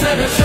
sinners